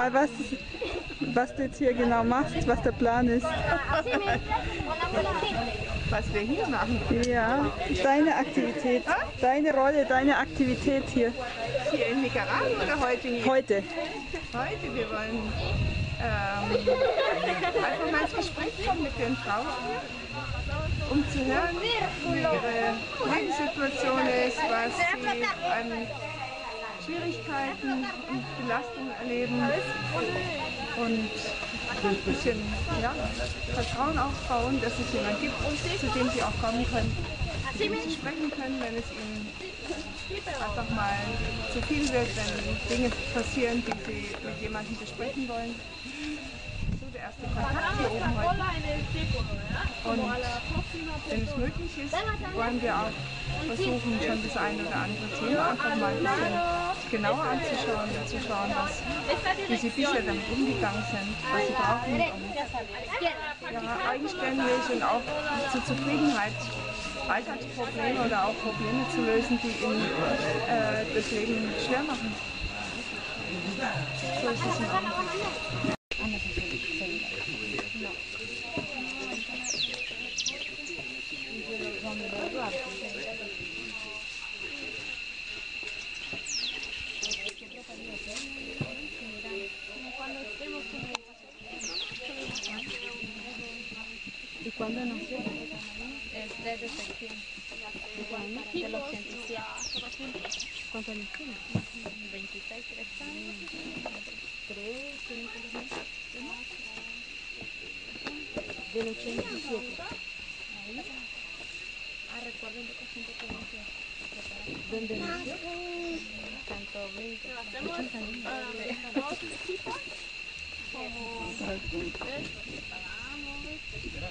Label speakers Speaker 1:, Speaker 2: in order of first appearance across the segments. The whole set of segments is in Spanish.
Speaker 1: Was, was du jetzt hier genau machst, was der Plan ist.
Speaker 2: Was wir hier machen,
Speaker 1: Ja, deine Aktivität, deine Rolle, deine Aktivität hier
Speaker 2: hier in Nicaragua oder heute hier?
Speaker 1: heute.
Speaker 2: Heute, wir wollen ähm, einfach mal ins Gespräch kommen mit den Frauen hier, um zu hören, wie ihre Lebenssituation ist, was sie an Schwierigkeiten und Belastungen erleben und ein bisschen ja, Vertrauen aufbauen, dass es jemanden gibt, zu dem sie auch kommen können, mit dem sie sprechen können, wenn es ihnen einfach mal zu viel wird, wenn Dinge passieren, die sie mit jemandem besprechen wollen. So der erste Kontakt hier oben heute. Und wenn es möglich ist, wollen wir auch versuchen, schon das eine oder andere Thema einfach mal ein bisschen genauer anzuschauen und zu schauen, was, wie sie bisher damit umgegangen sind, was sie brauchen, um ja, eigenständig und auch zur Zufriedenheit Alltagsprobleme oder auch Probleme zu lösen, die ihnen äh, das Leben schwer machen. So ist es im
Speaker 3: cuándo nació? Es de detective. ¿De los 87. ¿Cuánto años tiene? 26, 3 años. 3, 5 Del 87. Ah, recuerden de que siempre que nació. ¿Dónde nació? Santo Domingo. 80 años. ¿O es primicia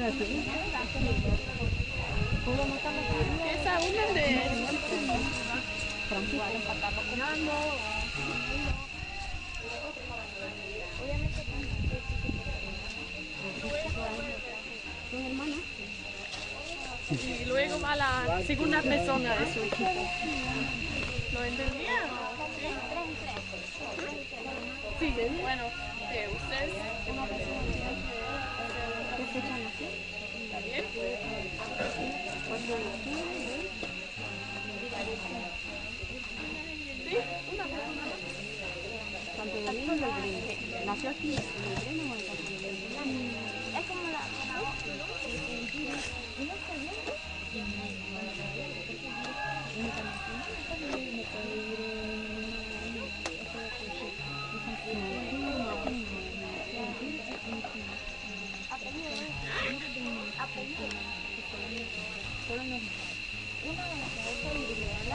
Speaker 4: Esa una de. Y luego va la segunda persona de su equipo. ¿Lo entendía? Sí, bueno, de ustedes. ¿Está bien? Sí, una persona.
Speaker 3: ¿Nació aquí?
Speaker 4: Es como la. Una de las que usa individual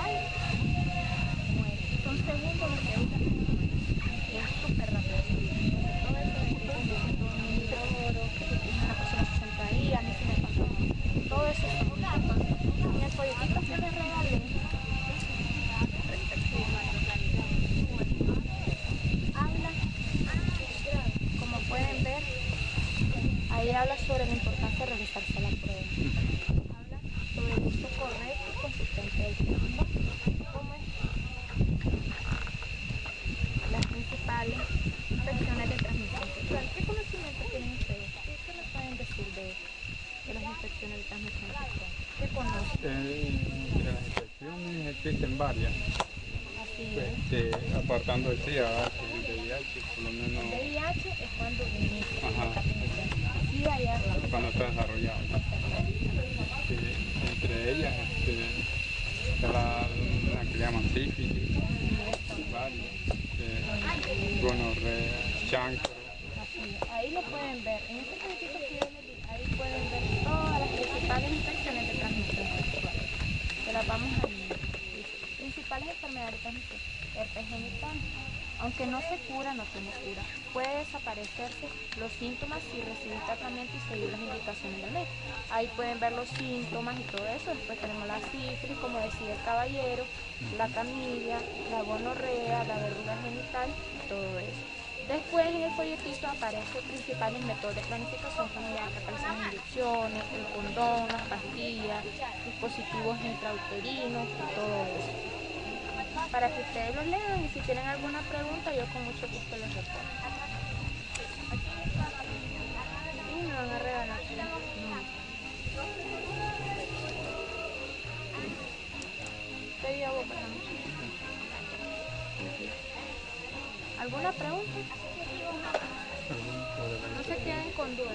Speaker 4: muere. Son segundos los que usa es súper rápido. Todo eso de tipo un toro, una persona se senta ahí, a mí se me pasó. Todo eso es muy importante. Y el folletito que le regalé habla, como pueden ver, ahí habla sobre la importancia de realizarse la prueba. Habla sobre el uso correcto y consistente del tiempo. ¿Cómo es? Las principales infecciones de transmisión sexual. ¿Qué conocimiento tienen ustedes? ¿Qué, me pueden decir de, de las infecciones de transmisión sexual? ¿Qué conocen?
Speaker 5: Eh, las infecciones existen varias,
Speaker 4: Así es.
Speaker 5: este, apartando el SIDA, el VIH, por lo menos
Speaker 4: VIH es cuando inicia la
Speaker 5: Ajá.
Speaker 4: etapa inicial. SIDA ya es la
Speaker 5: cuando está desarrollado. Entre ellas este, la, la que llaman sífilis, varias, este, gonorrea,
Speaker 4: Ahí lo pueden ver. En este folletito que yo les di, ahí pueden ver todas las principales infecciones de transmisión sexual. Se las vamos a ir. Principales enfermedades de transmisión. Herpes genital, Aunque no se cura, no tiene cura. Puede desaparecerse los síntomas si recibir tratamiento y seguir las indicaciones del médico. Ahí pueden ver los síntomas y todo eso. Después tenemos la sífilis, como decía el caballero, la camilia, la gonorrea, la verruga genital todo eso. Después en el folletito aparecen principales métodos de planificación familiar, que aparecen las inyecciones, el condón, las pastillas, dispositivos intrauterinos y todo eso. Para que ustedes lo lean y si tienen alguna pregunta yo con mucho gusto les respondo. Y me van a regalar. ¿Alguna pregunta? No se queden con dudas,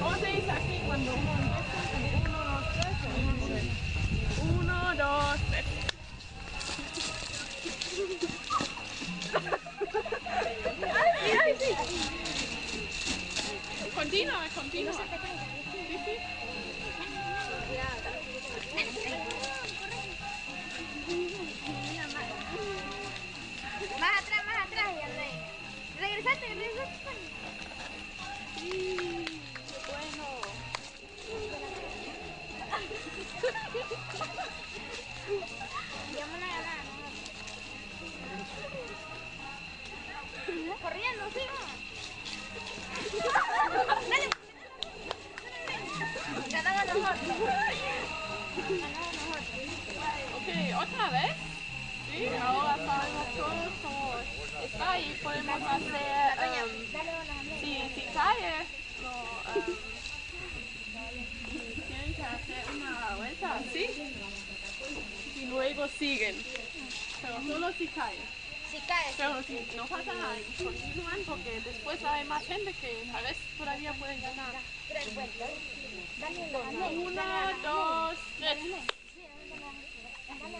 Speaker 3: ¿Cómo se dice aquí cuando uno empieza? Uno, dos, tres. Uno, dos, tres. Continúa, continúa. Vez. Sí, ahora sabemos todos cómo está y podemos hacer.
Speaker 6: Andrés.
Speaker 3: si, si cae, no, em, tienen que hacer una vuelta así y luego siguen. Pero solo si cae.
Speaker 6: Si caes.
Speaker 3: Pero si no pasa nada, continúan porque después hay más gente que tal vez todavía pueden ganar. Uno, dos, tres.
Speaker 6: De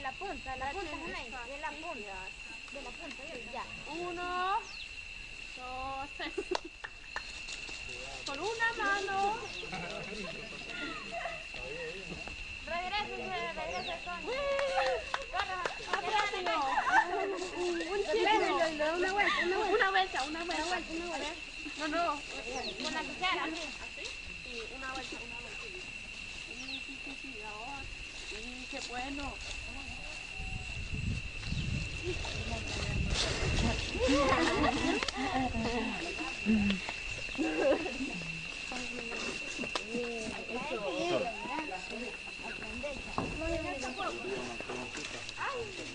Speaker 6: la punta, la punta, de la punta. De la punta, ya.
Speaker 3: Uno, dos, tres. Con una mano.
Speaker 6: Regrese, regrese, Sonia. Una vuelta, una
Speaker 3: Una vuelta, una vuelta. No, no.
Speaker 6: Con la cuchara, así.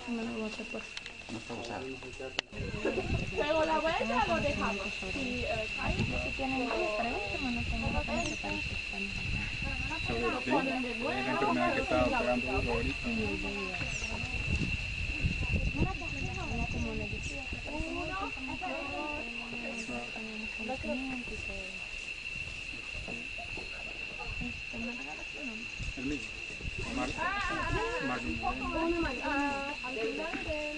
Speaker 3: Sí, una vuelta, una bueno. Pero la vuelta lo dejamos. Si eh, cae,
Speaker 5: Sobre el sí, la enfermedad que estaba pegando duro ahorita. El mismo. Mar Marvin Moreno.
Speaker 3: ah, al final del...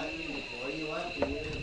Speaker 7: おいおい。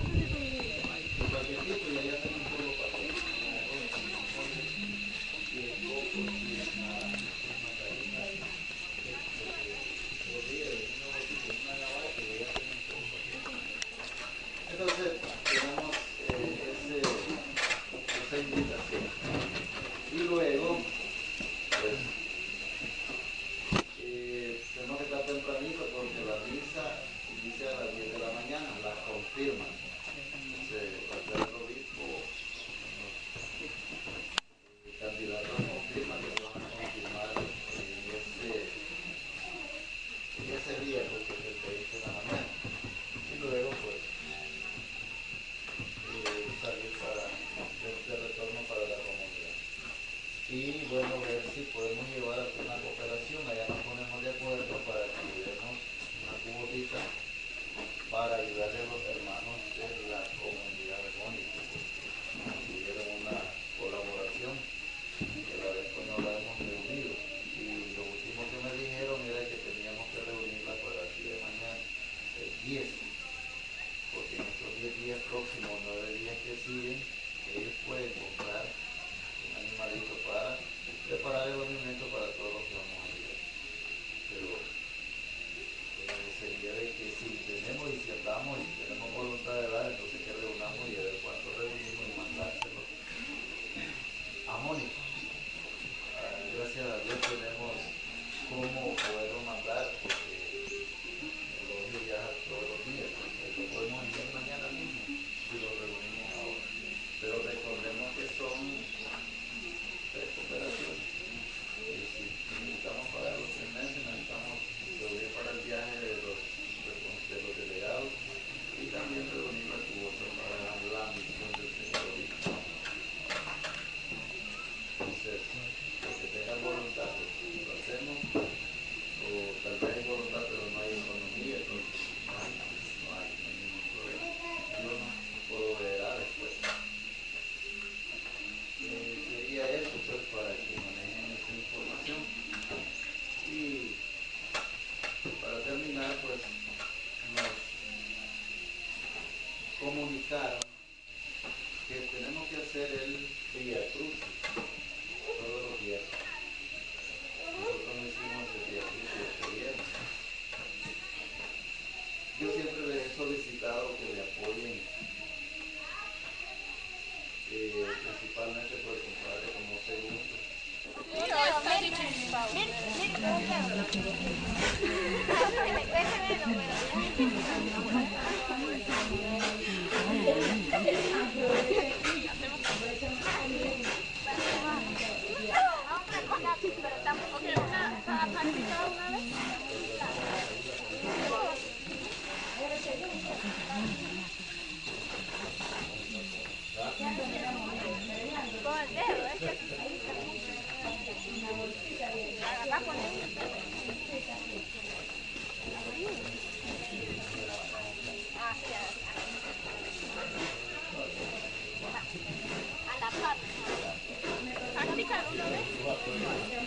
Speaker 7: para ayudarle a los, comunicaron que tenemos que hacer el Via todos los días Nosotros no hicimos el este viernes. Yo siempre les he solicitado que me apoyen, principalmente por el compadre como segundo.
Speaker 6: An la
Speaker 4: pat.
Speaker 6: An pika.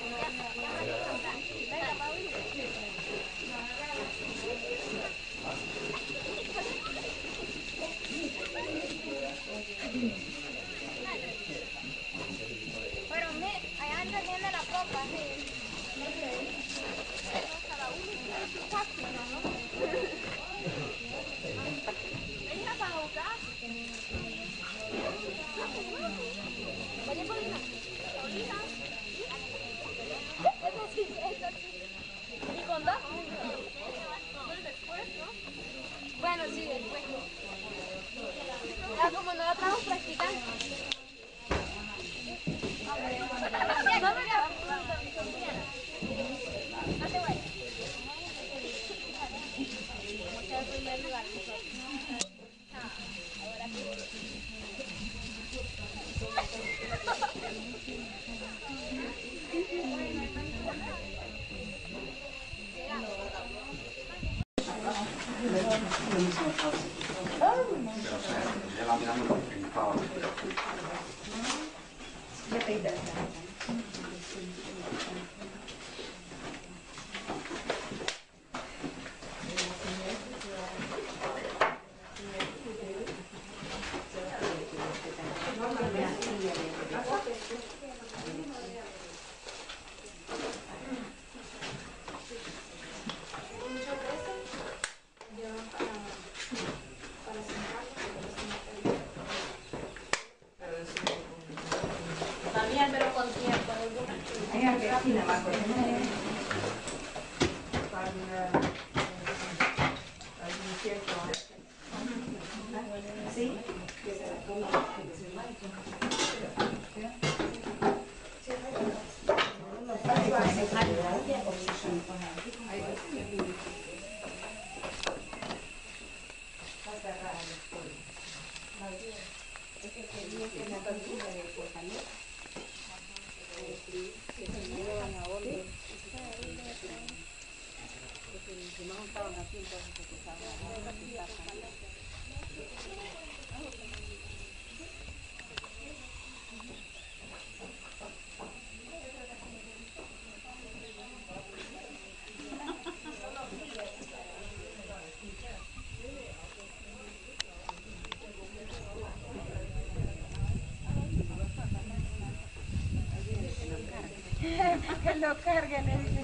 Speaker 6: Que lo carguen.